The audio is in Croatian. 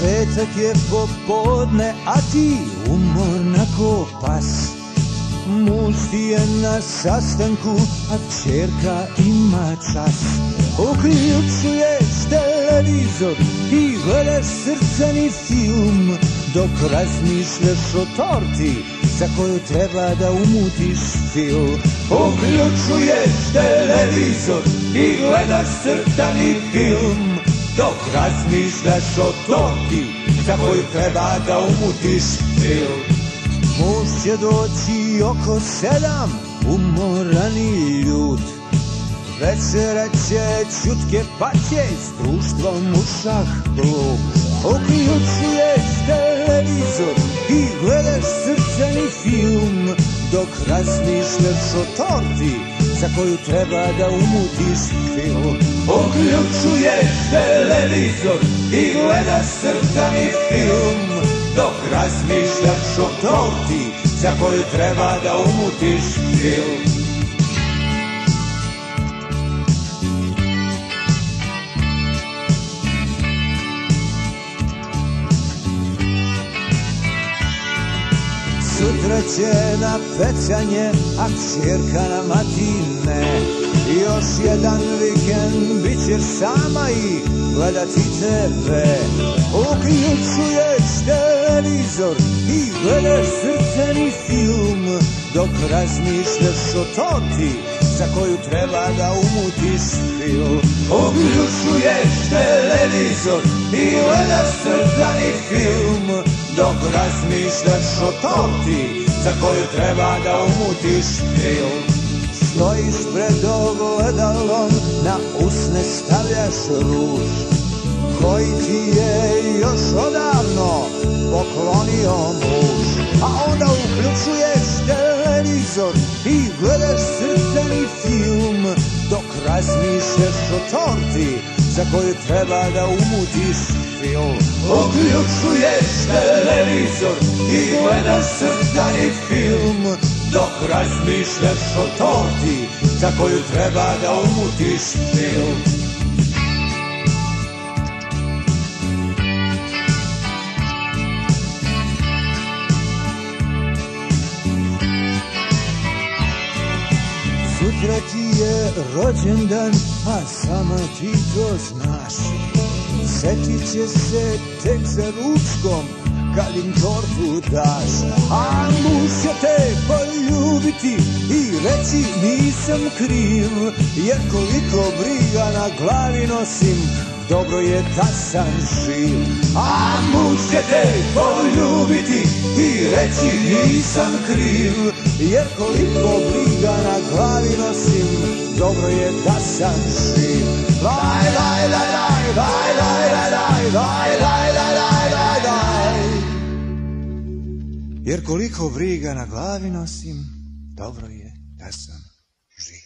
četvrtak je popodne, a ti umorna ko pas. Muž ti je na sastanku, a čerka ima čas. Uključuješ televizor i gledaš srcani film, dok razmišljaš o torti za koju treba da umutiš fil. Uključuješ televizor i gledaš crtani film, dok razmišljaš o torti za koju treba da umutiš fil. Muž će doći oko sedam, i ljut. Večera će čutke pa će s društvom u šah klub. Uključuješ televizor i gledaš srčani film, dok razmišljaš o torti za koju treba da umutiš film. Uključuješ televizor i gledaš srčani film, dok razmišljaš o torti za koju treba da umutiš film. Sutra će na pecanje, a čirka na matine. Još jedan vikend bit ćeš sama i gledati tebe. Uključuješ televizor i gledaš srceni film, dok razmišljaš o torti za koju treba da umutiš film. Uključuješ televizor i gledaš srceni film, dok razmišljaš o torti za koju treba da umutiš film. Stojiš pred ogledalom, na usne stavljaš ruž, koji ti je još odavno poklonio muž. A onda uključuješ televizor i gledaš srcani film, dok razmišljaš o torti za koju treba da umutiš film. Uključuješ televizor i gledaš srcani film, dok razmišljaš o torti za koju treba da umutiš film. Sutra ti je rođendan, a samo ti to znaš. Setit će se tek za ručkom, kad im tortu daš. A muž će te poljubiti i reći nisam kriv, jer koliko briga na glavi nosim, dobro je da sam živ. A muž će te poljubiti i reći nisam kriv, jer koliko briga na glavi nosim, dobro je da sam živ. jer koliko briga na glavi nosim, dobro je da sam živ.